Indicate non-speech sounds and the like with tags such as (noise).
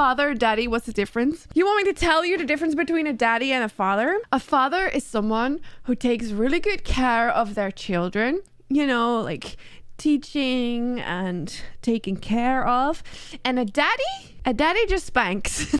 father, daddy, what's the difference? You want me to tell you the difference between a daddy and a father? A father is someone who takes really good care of their children, you know, like teaching and taking care of. And a daddy, a daddy just spanks. (laughs)